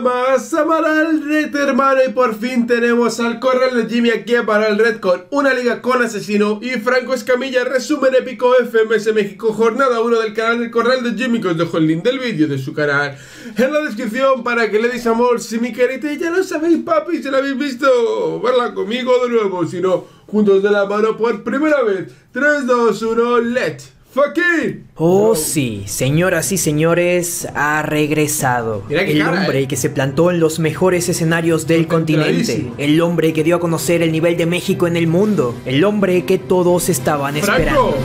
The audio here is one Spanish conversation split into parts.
más Amaral Red hermano y por fin tenemos al Corral de Jimmy aquí a el Red con una liga con asesino y Franco Escamilla resumen épico FMS México jornada 1 del canal del Corral de Jimmy que os dejo el link del vídeo de su canal. En la descripción para que le deis amor si mi querida ya lo sabéis papi si la habéis visto verla conmigo de nuevo si no juntos de la mano por primera vez 3, 2, 1, Oh sí, señoras y señores, ha regresado. el hombre eh. que se plantó en los mejores escenarios del continente. El hombre que dio a conocer el nivel de México en el mundo. El hombre que todos estaban esperando.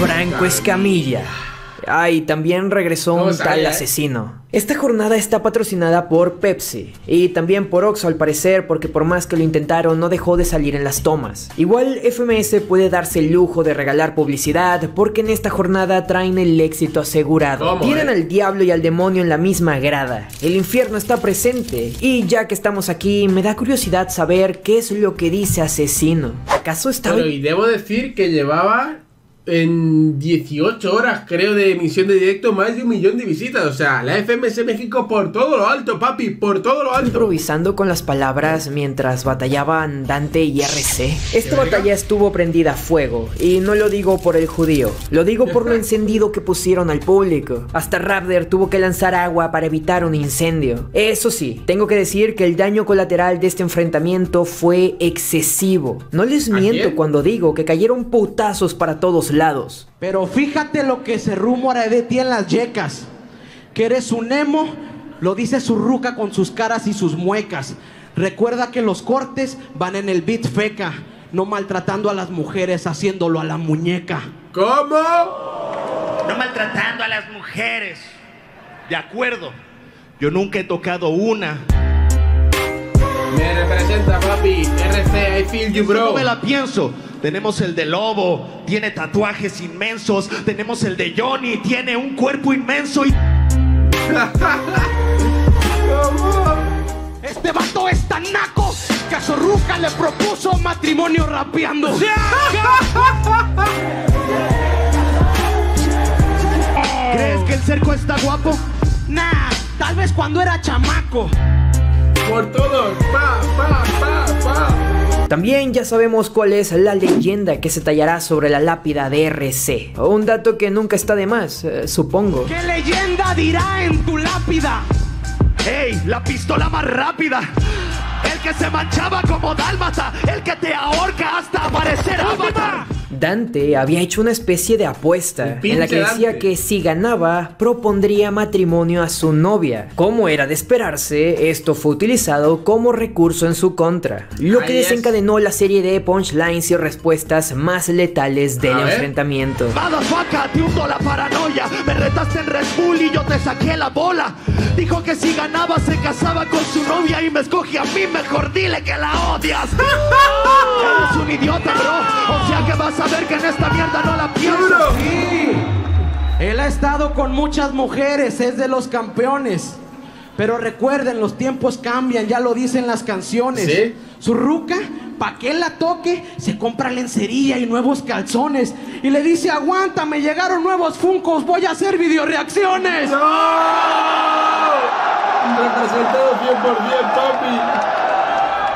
Franco Escamilla. Ay, también regresó un tal ¿eh? asesino. Esta jornada está patrocinada por Pepsi y también por Oxxo al parecer porque por más que lo intentaron no dejó de salir en las tomas. Igual FMS puede darse el lujo de regalar publicidad porque en esta jornada traen el éxito asegurado. Tienen eh? al diablo y al demonio en la misma grada. El infierno está presente y ya que estamos aquí me da curiosidad saber qué es lo que dice asesino. ¿Acaso está... y debo decir que llevaba en 18 horas, creo, de emisión de directo, más de un millón de visitas. O sea, la FMS México por todo lo alto, papi, por todo lo alto. Improvisando con las palabras mientras batallaban Dante y RC. Esta batalla estuvo prendida a fuego, y no lo digo por el judío, lo digo por lo encendido que pusieron al público. Hasta Raptor tuvo que lanzar agua para evitar un incendio. Eso sí, tengo que decir que el daño colateral de este enfrentamiento fue excesivo. No les miento cuando digo que cayeron putazos para todos lados. Pero fíjate lo que se rumora de ti en las yecas. Que eres un emo, lo dice su ruca con sus caras y sus muecas. Recuerda que los cortes van en el beat feca, no maltratando a las mujeres, haciéndolo a la muñeca. ¿Cómo? No maltratando a las mujeres. De acuerdo. Yo nunca he tocado una. Me representa, papi. RC, I feel you, bro. No me la pienso. Tenemos el de Lobo, tiene tatuajes inmensos. Tenemos el de Johnny, tiene un cuerpo inmenso y. Este vato es tan naco que a Zorruca le propuso matrimonio rapeando. ¿Crees que el cerco está guapo? Nah, tal vez cuando era chamaco. Por todos, pa, pa, pa, pa. También ya sabemos cuál es la leyenda que se tallará sobre la lápida de RC. Un dato que nunca está de más, eh, supongo. ¿Qué leyenda dirá en tu lápida? ¡Ey! ¡La pistola más rápida! El que se manchaba como dálmata, el que te ahorca hasta aparecer avatar. Dante había hecho una especie de apuesta en la que decía que si ganaba propondría matrimonio a su novia. Como era de esperarse, esto fue utilizado como recurso en su contra, lo que desencadenó la serie de punchlines y respuestas más letales del enfrentamiento. Motherfucker, te hundo la paranoia, me retaste en Red Bull y yo te saqué la bola. Dijo que si ganaba se casaba con su novia y me escoge a mí, mejor dile que la odias. Eres un idiota, bro, o sea que vas a ver que en esta mierda no la pienso. Sí. Él ha estado con muchas mujeres, es de los campeones. Pero recuerden, los tiempos cambian, ya lo dicen las canciones. ¿Sí? Su ruca, pa' que él la toque, se compra lencería y nuevos calzones. Y le dice, aguanta, me llegaron nuevos funcos, voy a hacer videoreacciones. ¡No! Representado 100% papi.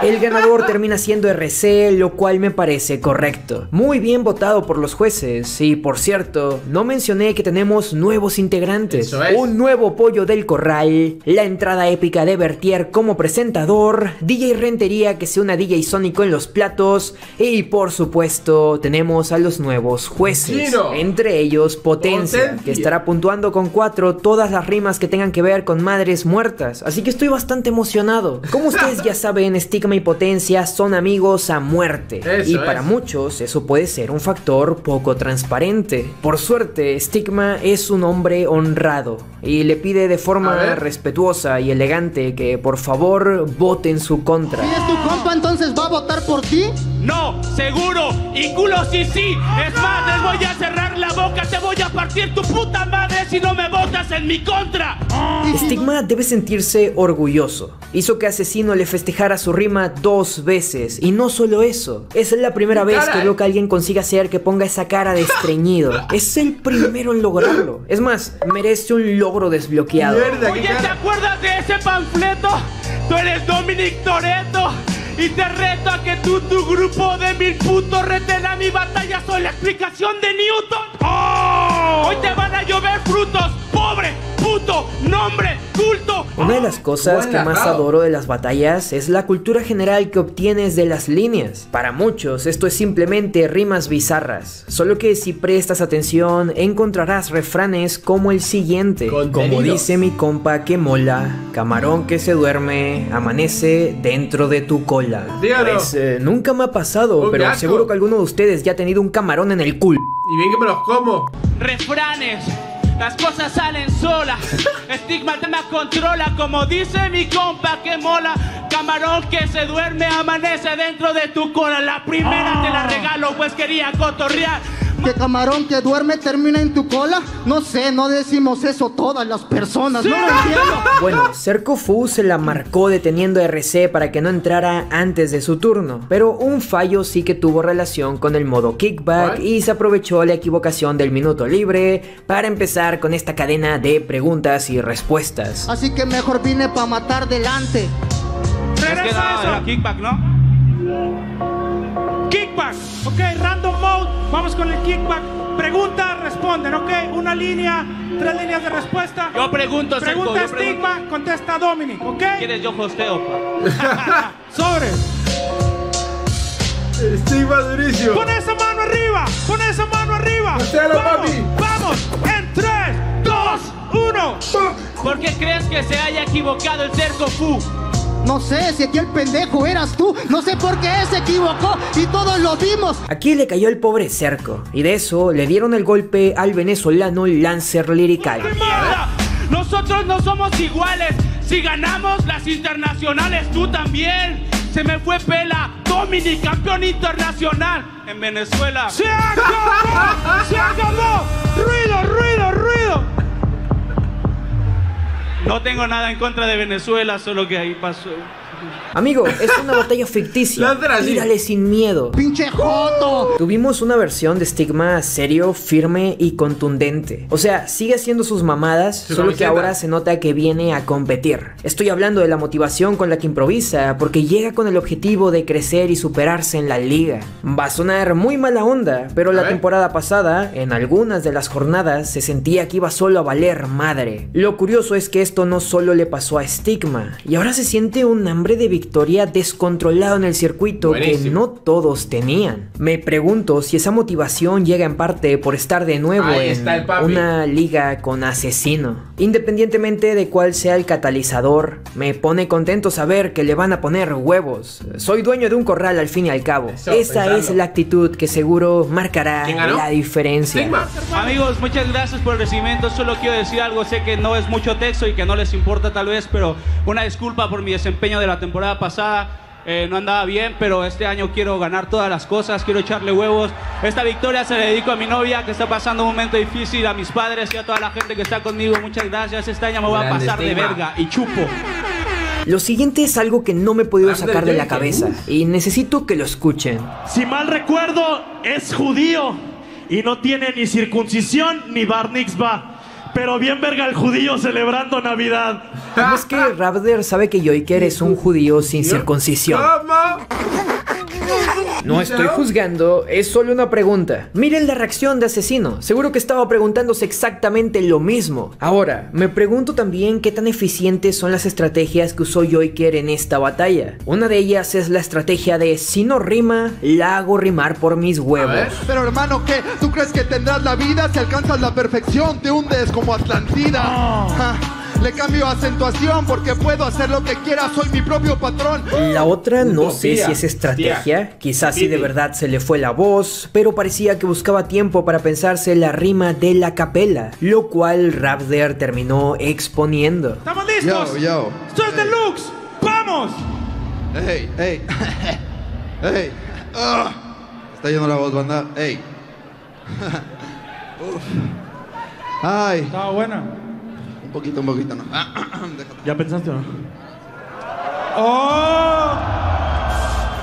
El ganador termina siendo RC, lo cual me parece correcto. Muy bien votado por los jueces. Y por cierto, no mencioné que tenemos nuevos integrantes. Un nuevo pollo del corral, la entrada épica de Bertier como presentador, DJ Rentería que se una DJ Sónico en los platos. Y por supuesto, tenemos a los nuevos jueces. Entre ellos, Potencia, que estará puntuando con cuatro todas las rimas que tengan que ver con madres muertas. Así que estoy bastante emocionado. Como ustedes ya saben, Y Potencia son amigos a muerte. y para muchos eso puede ser un factor poco transparente. Por suerte, Stigma es un hombre honrado y le pide de forma respetuosa y elegante que por favor vote en su contra. ¿Y es tu compa entonces va a votar por ti? No, seguro. Y culo sí sí. Es más, les voy a cerrar la boca. Te voy a partir tu puta madre si no me votas en mi contra. Stigma debe sentirse orgulloso. Hizo que Asesino le festejara su rima dos veces. Y no solo eso. Es la primera vez que veo que alguien consiga hacer que ponga esa cara de estreñido. es el primero en lograrlo. Es más, merece un logro desbloqueado. Oye, ¿te acuerdas de ese panfleto? Tú eres Dominic Toretto. Y te reto a que tú, tu grupo de mil putos, reten a mi batalla. Soy la explicación de Newton. ¡Oh! Hoy te van a llover frutos, pobre, puto, nombre, culto. Una de las cosas que más adoro de las batallas es la cultura general que obtienes de las líneas. Para muchos esto es simplemente rimas bizarras, solo que si prestas atención encontrarás refranes como el siguiente, como dice mi compa que mola, camarón que se duerme, amanece dentro de tu cola. Pues, eh, nunca me ha pasado, pero seguro que alguno de ustedes ya ha tenido un camarón en el culo. Y bien que me los como. Refranes las cosas salen solas. Estigma te me controla, como dice mi compa que mola. Camarón que se duerme, amanece dentro de tu cola. La primera te la regalo, pues quería cotorrear que camarón que duerme termina en tu cola? No sé, no decimos eso todas las personas, no lo entiendo. Bueno, Cerco Fu se la marcó deteniendo a RC para que no entrara antes de su turno, pero un fallo sí que tuvo relación con el modo kickback y se aprovechó la equivocación del minuto libre para empezar con esta cadena de preguntas y respuestas. Así que mejor vine para matar delante. Regresa kickback, ¿no? Kickback, ok, random mode, vamos con el kickback. Pregunta, responden, ok, una línea, tres líneas de respuesta. Yo pregunto, Pregunta estigma, contesta Dominic, ok. ¿Quieres yo hosteo? Sobre. Estigma durísimo. Pon esa mano arriba, pon esa mano arriba. vamos, papi. Vamos, en 3, 2, 1. ¿Por qué crees que se haya equivocado el cerco Fu? No sé si aquí el pendejo eras tú. No sé por qué se equivocó y todos lo vimos. Aquí le cayó el pobre cerco. Y de eso le dieron el golpe al venezolano Lancer Lirical. Nosotros no somos iguales. Si ganamos las internacionales, tú también. Se me fue pela. Dominic, campeón internacional en Venezuela. ¡Se acabó! ¡Se acabó! ¡Ruido, ruido, ruido! No tengo nada en contra de Venezuela, solo que ahí pasó. Amigo, es una batalla ficticia. Tírale sin miedo. ¡Pinche joto! Tuvimos una versión de Stigma serio, firme y contundente. O sea, sigue haciendo sus mamadas, solo que ahora se nota que viene a competir. Estoy hablando de la motivación con la que improvisa, porque llega con el objetivo de crecer y superarse en la liga. Va a sonar muy mala onda, pero la temporada pasada, en algunas de las jornadas, se sentía que iba solo a valer madre. Lo curioso es que esto no solo le pasó a Stigma, y ahora se siente un hambre de victoria descontrolado en el circuito que no todos tenían. Me pregunto si esa motivación llega en parte por estar de nuevo en una liga con asesino. Independientemente de cuál sea el catalizador, me pone contento saber que le van a poner huevos. Soy dueño de un corral al fin y al cabo. Esa es la actitud que seguro marcará la diferencia. Amigos, muchas gracias por el recibimiento. Solo quiero decir algo, sé que no es mucho texto y que no les importa tal vez, pero una disculpa por mi desempeño de la temporada pasada. Eh, no andaba bien, pero este año quiero ganar todas las cosas, quiero echarle huevos. Esta victoria se la dedico a mi novia que está pasando un momento difícil, a mis padres y a toda la gente que está conmigo. Muchas gracias. Este año me voy a pasar de verga y chupo. Lo siguiente es algo que no me he podido sacar de la cabeza y necesito que lo escuchen. Si mal recuerdo, es judío y no tiene ni circuncisión ni bar mitzvah. Pero bien verga el judío celebrando Navidad. es que Ravder sabe que Joiker es un judío sin circuncisión? No estoy juzgando, es solo una pregunta. Miren la reacción de asesino, seguro que estaba preguntándose exactamente lo mismo. Ahora, me pregunto también qué tan eficientes son las estrategias que usó Joiker en esta batalla. Una de ellas es la estrategia de si no rima, la hago rimar por mis huevos. Pero hermano, ¿qué? ¿Tú crees que tendrás la vida si alcanzas la perfección? Te hundes como Atlantida. Le cambio acentuación porque puedo hacer lo que quiera, soy mi propio patrón. La otra no sé si es estrategia, quizás si de verdad se le fue la voz, pero parecía que buscaba tiempo para pensarse la rima de la capela, lo cual Raptor terminó exponiendo. ¡Estamos listos! Yo, yo. ¡Esto es deluxe! ¡Vamos! ¡Ey, ey! ¡Ey! Ah. Está yendo la voz, banda. ¡Ey! ¡Ay! Estaba buena. Un poquito, un poquito, no. ¿Ya pensaste o no?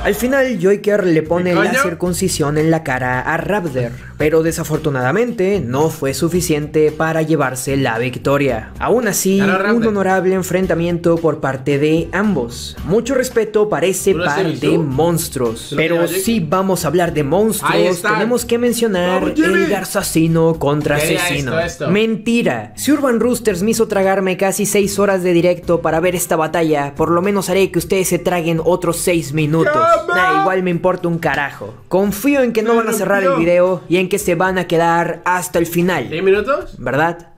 Al final, Joyker le pone la circuncisión en la cara a Raptor, pero desafortunadamente no fue suficiente para llevarse la victoria. Aún así, un honorable enfrentamiento por parte de ambos. Mucho respeto para ese par de monstruos. Pero si vamos a hablar de monstruos, tenemos que mencionar el garzasino contra asesino. Mentira. Si Urban Roosters me hizo tragarme casi 6 horas de directo para ver esta batalla, por lo menos haré que ustedes se traguen otros 6 minutos. Nah, igual me importa un carajo. Confío en que no van a cerrar el video y en que se van a quedar hasta el final. ¿10 minutos? ¿Verdad?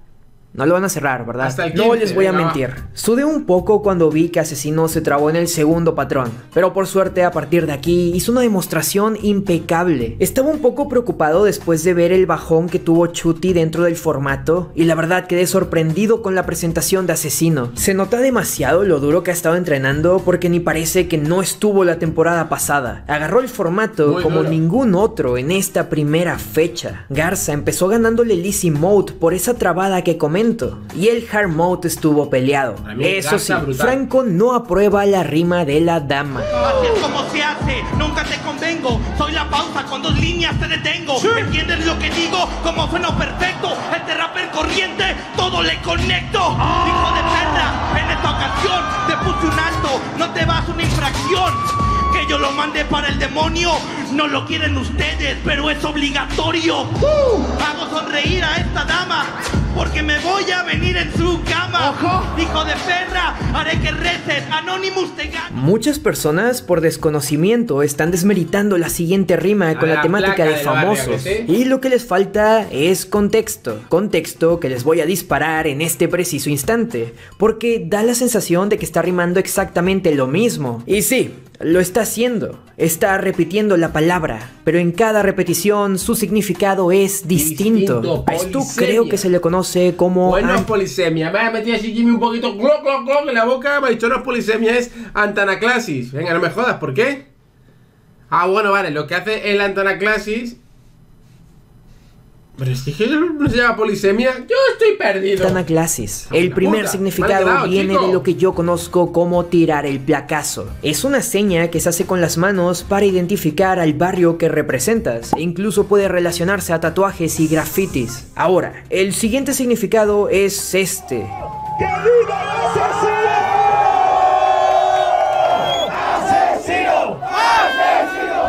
No lo van a cerrar, ¿verdad? no les voy a mentir. Sudé un poco cuando vi que Asesino se trabó en el segundo patrón, pero por suerte a partir de aquí hizo una demostración impecable. Estaba un poco preocupado después de ver el bajón que tuvo Chuti dentro del formato y la verdad quedé sorprendido con la presentación de Asesino. Se nota demasiado lo duro que ha estado entrenando porque ni parece que no estuvo la temporada pasada. Agarró el formato como ningún otro en esta primera fecha. Garza empezó ganándole Lizzie Mode por esa trabada que y el hard mode estuvo peleado. Eso sí, Franco no aprueba la rima de la dama. Así es como se hace, nunca te convengo. Soy la pausa, con dos líneas te detengo. ¿Entiendes lo que digo? Como sueno perfecto. Este rapper corriente, todo le conecto. Hijo de perra, en esta ocasión te puse un alto. No te vas una infracción. Que yo lo mande para el demonio. No lo quieren ustedes, pero es obligatorio. Hago sonreír a esta dama porque me voy a venir en su cama. ¡Ojo! Hijo de perra, haré que reces, Anonymous te gana. Muchas personas por desconocimiento están desmeritando la siguiente rima con la, temática de famosos. Y lo que les falta es contexto. Contexto que les voy a disparar en este preciso instante. Porque da la sensación de que está rimando exactamente lo mismo. Y sí, lo está haciendo, está repitiendo la palabra, pero en cada repetición su significado es distinto. esto creo que se le conoce como... Bueno, es polisemia. Me ha metido así Jimmy un poquito gloc, gloc, gloc en la boca. Me ha dicho, no es polisemia, es antanaclasis. Venga, no me jodas, ¿por qué? Ah, bueno, vale, lo que hace el antanaclasis pero es que no se llama polisemia. Yo estoy perdido. Tanaclasis. El primer significado viene de lo que yo conozco como tirar el placazo. Es una seña que se hace con las manos para identificar al barrio que representas. E incluso puede relacionarse a tatuajes y grafitis. Ahora, el siguiente significado es este.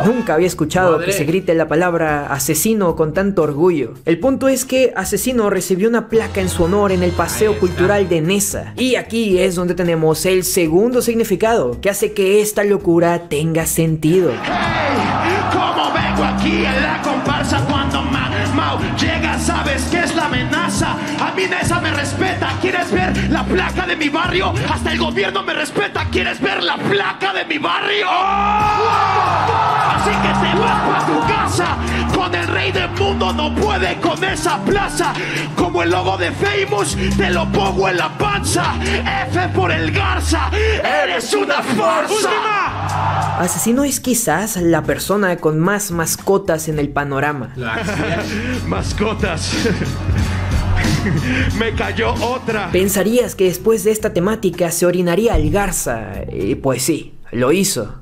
Nunca había escuchado que se grite la palabra asesino con tanto orgullo. El punto es que Asesino recibió una placa en su honor en el Paseo Cultural de Nesa. Y aquí es donde tenemos el segundo significado que hace que esta locura tenga sentido. ¿Cómo vengo aquí en la comparsa cuando Mau llega? ¿Sabes qué es la amenaza? A mí Nesa me respeta. ¿Quieres ver la placa de mi barrio? Hasta el gobierno me respeta. ¿Quieres ver la placa de mi barrio? Así que te vas para tu casa. Con el rey del mundo no puede con esa plaza. Como el logo de Famous, te lo pongo en la panza. F por el Garza, eres una fuerza. Asesino es quizás la persona con más mascotas en el panorama. mascotas. Me cayó otra. Pensarías que después de esta temática se orinaría el Garza. Y pues sí, lo hizo.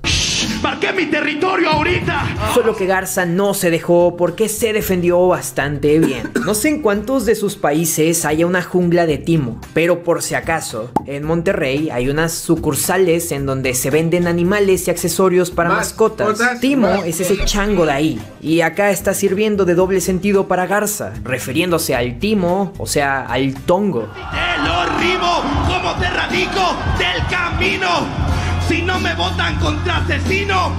¡Marqué mi territorio ahorita! Solo que Garza no se dejó porque se defendió bastante bien. No sé en cuántos de sus países haya una jungla de timo, pero por si acaso, en Monterrey hay unas sucursales en donde se venden animales y accesorios para mascotas. Timo es ese chango de ahí. Y acá está sirviendo de doble sentido para Garza, refiriéndose al timo, o sea, al tongo. Te lo rimo como te radico del camino. Si no me votan contra asesino,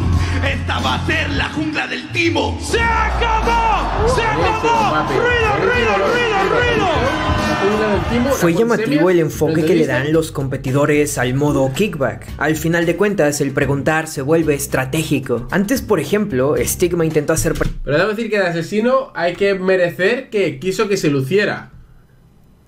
esta va a ser la jungla del timo. ¡Se acabó! ¡Se acabó! ¡Ruido, ruido, ruido, ruido! Fue llamativo el enfoque que le dan los competidores al modo kickback. Al final de cuentas, el preguntar se vuelve estratégico. Antes, por ejemplo, Stigma intentó hacer... Pero debo decir que de asesino hay que merecer que quiso que se luciera.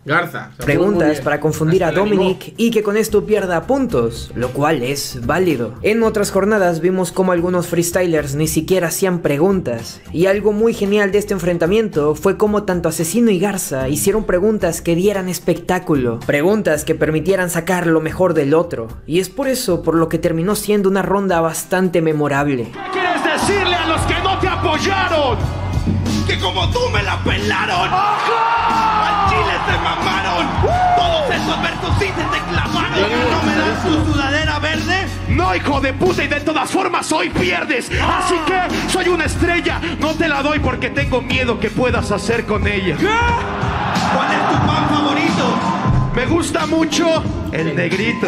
Garza. Preguntas para confundir a Dominic y que con esto pierda puntos, lo cual es válido. En otras jornadas vimos como algunos freestylers ni siquiera hacían preguntas, y algo muy genial de este enfrentamiento fue como tanto Asesino y Garza hicieron preguntas que dieran espectáculo, preguntas que permitieran sacar lo mejor del otro, y es por eso por lo que terminó siendo una ronda bastante memorable. ¿Qué quieres decirle a los que no te apoyaron? Que como tú me la pelaron. Mamaron. Todos esos versos sí se te clavaron. ¿No me das tu sudadera verde? No, hijo de puta, y de todas formas hoy pierdes. Así que soy una estrella. No te la doy porque tengo miedo que puedas hacer con ella. ¿Cuál es tu pan favorito? Me gusta mucho el negrito.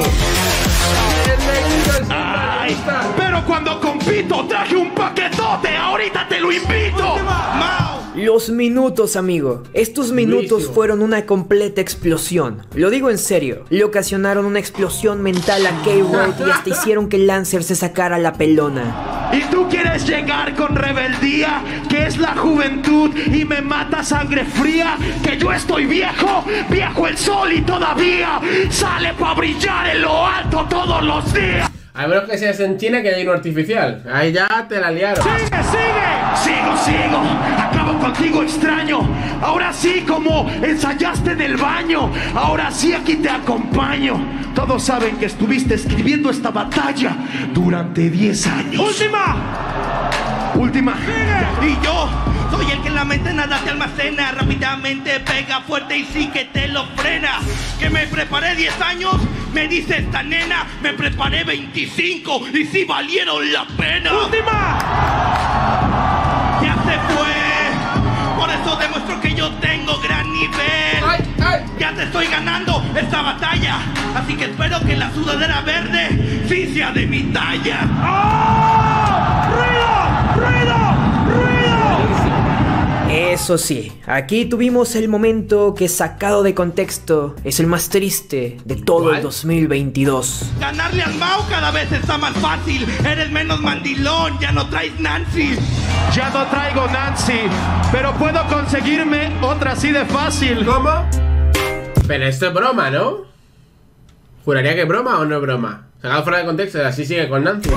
Ay, pero cuando compito traje un paquetote, ahorita te lo invito. Mao. Los minutos, amigo. Estos minutos Durísimo. fueron una completa explosión. Lo digo en serio. Le ocasionaron una explosión mental a K-Road y hasta hicieron que Lancer se sacara la pelona. Y tú quieres llegar con rebeldía, que es la juventud, y me mata sangre fría, que yo estoy viejo, viejo el sol y todavía sale para brillar en lo alto todos los días. A menos que seas en China que hay uno artificial. Ahí ya te la liaron. ¡Sigue, sigue! Sigo, sigo. Acabo contigo, extraño. Ahora sí, como ensayaste en el baño. Ahora sí, aquí te acompaño. Todos saben que estuviste escribiendo esta batalla durante 10 años. ¡Última! Última. Y yo soy el que en la mente nada te almacena. Rápidamente pega fuerte y sí que te lo frena. Que me preparé 10 años, me dice esta nena. Me preparé 25 y sí valieron la pena. ¡Última! Ya se fue. Por eso demuestro que yo tengo gran nivel. ¡Ay, ay! Ya te estoy ganando esta batalla. Así que espero que la sudadera verde sí sea de mi talla. ¡Oh! ¡Ruido! ¡Ruido! ¡Ruido! Eso sí, aquí tuvimos el momento que sacado de contexto es el más triste de todo el ¿Cuál? 2022. Ganarle al Mao cada vez está más fácil. Eres menos mandilón, ya no traes Nancy. Ya no traigo Nancy, pero puedo conseguirme otra así de fácil. ¿Cómo? Pero esto es broma, ¿no? ¿Juraría que es broma o no es broma? Sacado fuera de contexto, así sigue con Nancy.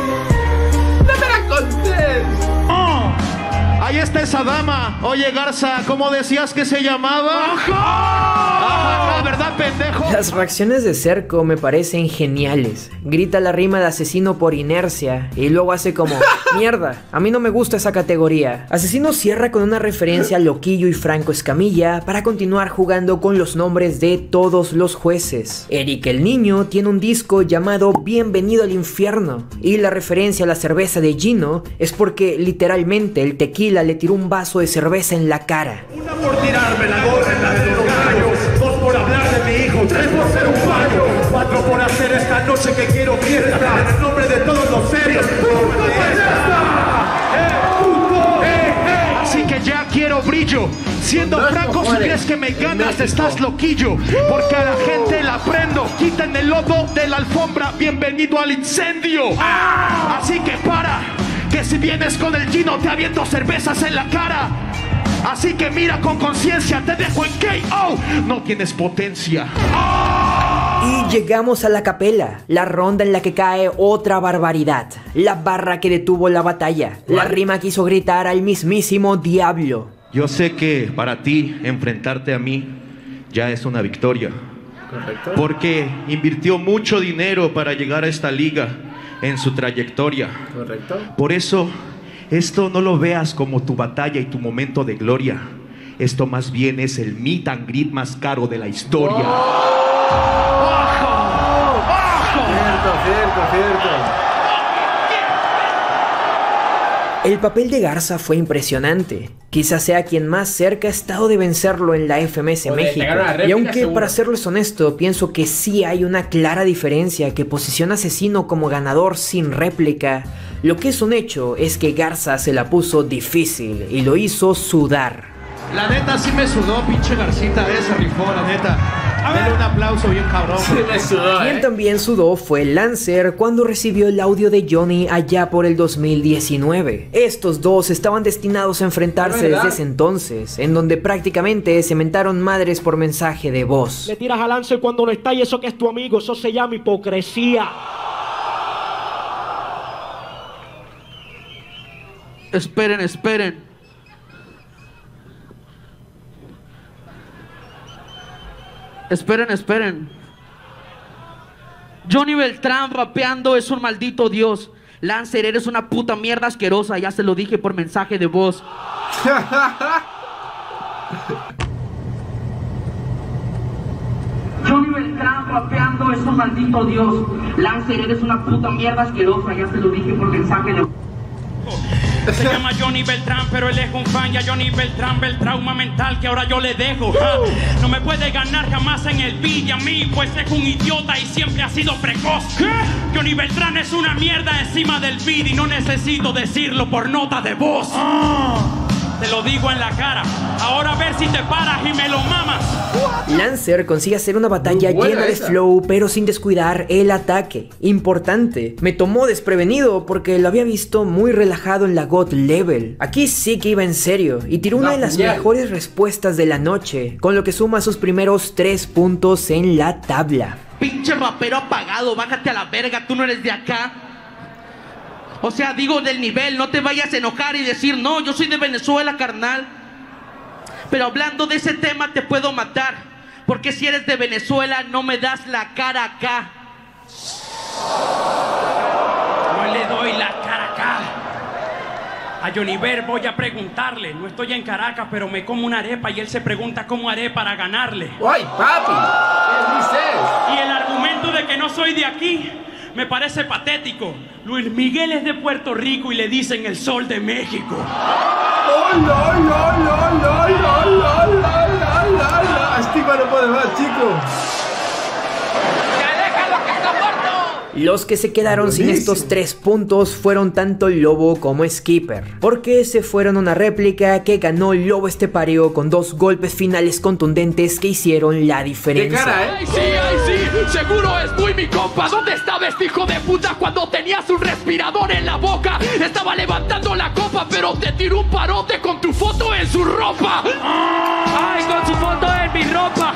Ahí está esa dama. Oye, Garza, ¿cómo decías que se llamaba? ¡Ajá! ¿Verdad, pendejo? Las reacciones de Cerco me parecen geniales. Grita la rima de asesino por inercia y luego hace como, mierda, a mí no me gusta esa categoría. Asesino cierra con una referencia a Loquillo y Franco Escamilla para continuar jugando con los nombres de todos los jueces. Eric el Niño tiene un disco llamado Bienvenido al Infierno y la referencia a la cerveza de Gino es porque literalmente el tequila le tiró un vaso de cerveza en la cara. Una por tirarme la gorra en la de los gallos, dos por hablar de mi hijo, tres por ser un fallo, cuatro por hacer esta noche que quiero fiesta, en el nombre de todos los serios. Así que ya quiero brillo. Siendo franco, si crees que me ganas, estás loquillo. Porque a la gente la prendo. Quiten el lodo de la alfombra. Bienvenido al incendio. Así que para. Que si vienes con el Gino, te aviento cervezas en la cara. Así que mira con conciencia, te dejo en KO. No tienes potencia. Y llegamos a la capela, la ronda en la que cae otra barbaridad, la barra que detuvo la batalla, la rima que hizo gritar al mismísimo diablo. Yo sé que para ti enfrentarte a mí ya es una victoria. Correcto. Porque invirtió mucho dinero para llegar a esta liga en su trayectoria. Correcto. Por eso, esto no lo veas como tu batalla y tu momento de gloria. Esto más bien es el meet and greet más caro de la historia. Cierto, cierto, cierto. El papel de Garza fue impresionante. Quizás sea quien más cerca ha estado de vencerlo en la FMS Joder, México. Y aunque seguro. para serles honesto, pienso que sí hay una clara diferencia que posiciona a Asesino como ganador sin réplica. Lo que es un hecho es que Garza se la puso difícil y lo hizo sudar. La neta sí me sudó, pinche Garcita, esa rifó, la neta. Denle un aplauso bien cabrón. Quien también sudó fue Lancer cuando recibió el audio de Johnny allá por el 2019. Estos dos estaban destinados a enfrentarse desde ese entonces, en donde prácticamente se mentaron madres por mensaje de voz. Le tiras a Lancer cuando no está y eso que es tu amigo, eso se llama hipocresía. Esperen, esperen. Esperen, esperen. Johnny Beltrán rapeando es un maldito dios. Lancer, eres una puta mierda asquerosa. Ya se lo dije por mensaje de voz. Johnny Beltrán rapeando es un maldito dios. Lancer, eres una puta mierda asquerosa. Ya se lo dije por mensaje de voz. Se llama Johnny Beltrán, pero él es un fan. Ya Johnny Beltrán ve el trauma mental que ahora yo le dejo. No me puede ganar jamás en el beat y a mí, pues es un idiota y siempre ha sido precoz. ¿Qué? Johnny Beltrán es una mierda encima del beat y no necesito decirlo por nota de voz. Te lo digo en la cara. Ahora a ver si te paras y me lo mamas. Lancer consigue hacer una batalla llena de flow, pero sin descuidar el ataque. Importante, me tomó desprevenido porque lo había visto muy relajado en la God Level. Aquí sí que iba en serio y tiró una de las mejores respuestas de la noche, con lo que suma sus primeros tres puntos en la tabla. Pinche rapero apagado, bájate a la verga, tú no eres de acá. O sea, digo del nivel, no te vayas a enojar y decir, no, yo soy de Venezuela, carnal. Pero hablando de ese tema te puedo matar. Porque si eres de Venezuela, no me das la cara acá. No le doy la cara acá. A Johnny Ver voy a preguntarle. No estoy en Caracas, pero me como una arepa y él se pregunta cómo haré para ganarle. ¡Ay, papi! ¿Qué dices? Y el argumento de que no soy de aquí me parece patético. Luis Miguel es de Puerto Rico y le dicen el sol de México. Espera no puede más, chico. ¡Que déjalo que está muerto! Los que se quedaron sin estos tres puntos fueron tanto Lobo como Skipper, porque se fueron una réplica que ganó Lobo este Estepario con dos golpes finales contundentes que hicieron la diferencia. ¿eh? ¡Ay, sí, ay, sí! Seguro es muy mi compa. ¿Dónde estaba este hijo de puta cuando tenías un respirador en la boca? Estaba levantando la copa, pero te tiró un parote con tu foto en su ropa. ¡Ay, con su foto en mi ropa!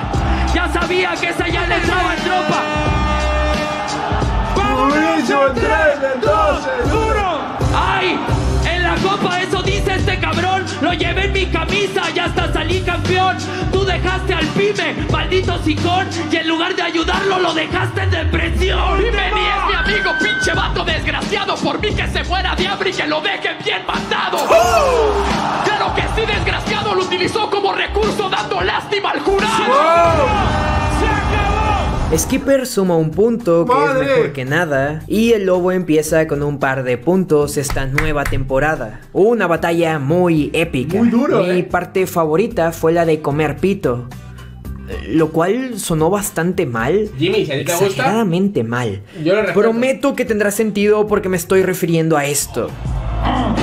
Ya sabía que esa ya le entraba en tropa. Buenísimo, en tres, ¡Uno! ¡Ay! En la copa eso. Lo llevé en mi camisa y hasta salí campeón. Tú dejaste al pyme, maldito sicón. Y en lugar de ayudarlo, lo dejaste en depresión. Y Benny es mi amigo, pinche vato desgraciado. Por mí que se muera de hambre y que lo dejen bien mandado. Claro que sí, desgraciado. Lo utilizó como recurso dando lástima al jurado. Skipper suma un punto que ¡Madre! es mejor que nada y el lobo empieza con un par de puntos esta nueva temporada. Una batalla muy épica. Muy duro, Mi eh. parte favorita fue la de comer pito. Lo cual sonó bastante mal. Jimmy, si a ti te gusta, mal. yo lo. Prometo que tendrá sentido porque me estoy refiriendo a esto.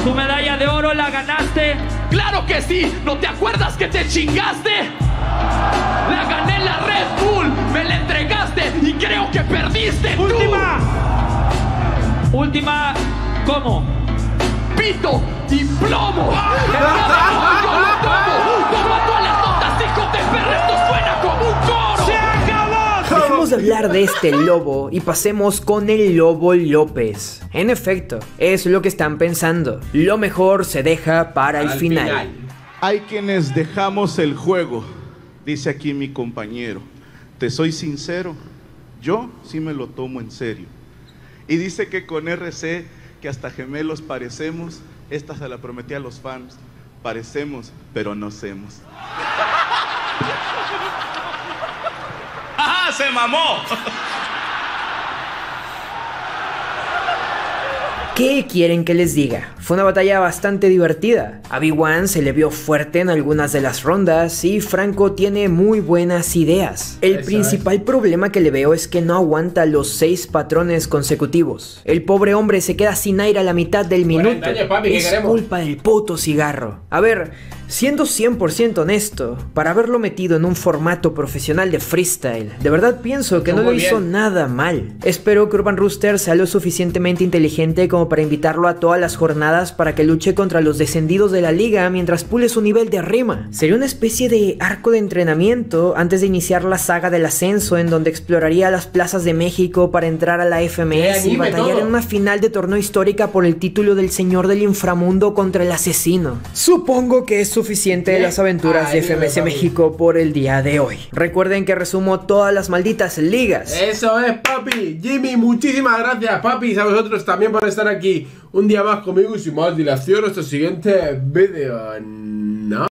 Tu medalla de oro la ganaste. Claro que sí. ¿No te acuerdas que te chingaste? La gané en la Red Bull. Me la entregaste y creo que perdiste. tú. Última. Última. ¿Cómo? Pito y plomo. De hablar de este lobo y pasemos con el lobo López. En efecto, es lo que están pensando. Lo mejor se deja para el Al final. final. Hay quienes dejamos el juego, dice aquí mi compañero. Te soy sincero, yo sí me lo tomo en serio. Y dice que con RC, que hasta gemelos parecemos, esta se la prometí a los fans. Parecemos, pero no hacemos. ¡Ajá! ¡Se mamó! ¿Qué quieren que les diga? Fue una batalla bastante divertida. A B1 se le vio fuerte en algunas de las rondas y Franco tiene muy buenas ideas. El principal problema que le veo es que no aguanta los seis patrones consecutivos. El pobre hombre se queda sin aire a la mitad del minuto. es culpa del puto cigarro. A ver, Siendo 100% honesto, para haberlo metido en un formato profesional de freestyle, de verdad pienso que no lo hizo nada mal. Espero que Urban Rooster sea lo suficientemente inteligente como para invitarlo a todas las jornadas para que luche contra los descendidos de la liga mientras pule su nivel de rima. Sería una especie de arco de entrenamiento antes de iniciar la saga del ascenso en donde exploraría las plazas de México para entrar a la FMS y batallar en una final de torneo histórica por el título del Señor del Inframundo contra el asesino. Supongo que es suficiente de las aventuras de FMS México por el día de hoy. Recuerden que resumo todas las malditas ligas. Eso es, papi. Jimmy, muchísimas gracias, papi. A vosotros también por estar aquí un día más conmigo y sin más dilación. El siguiente vídeo.